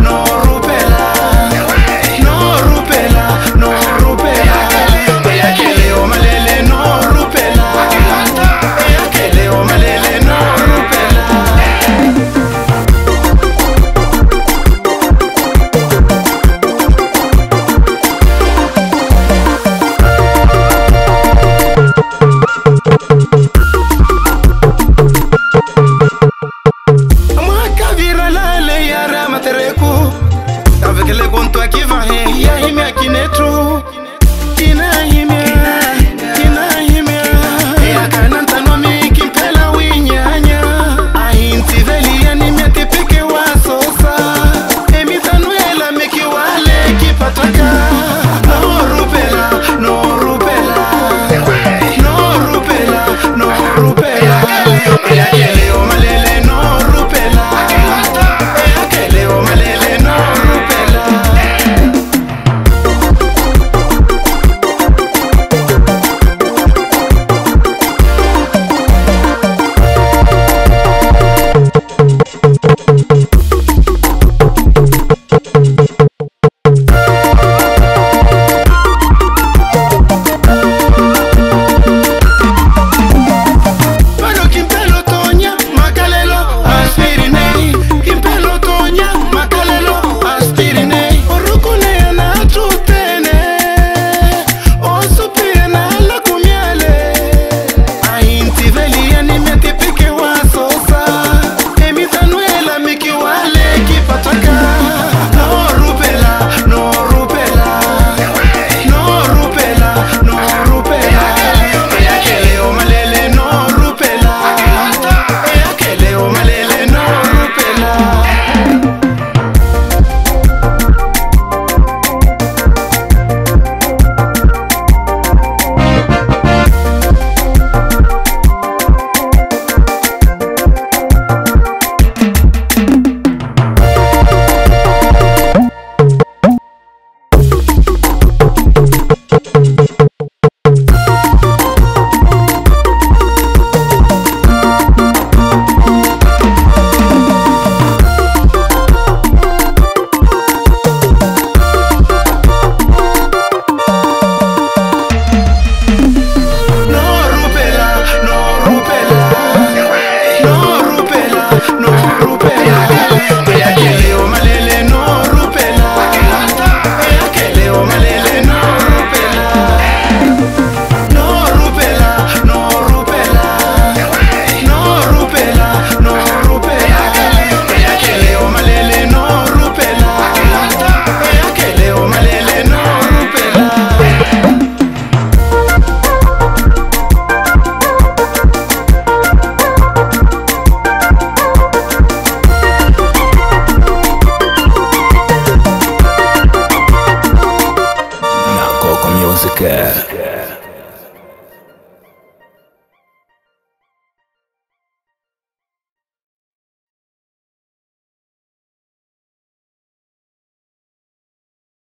no. tereku avec les gonds toi qui va hey, yahimi akinetu Музыка.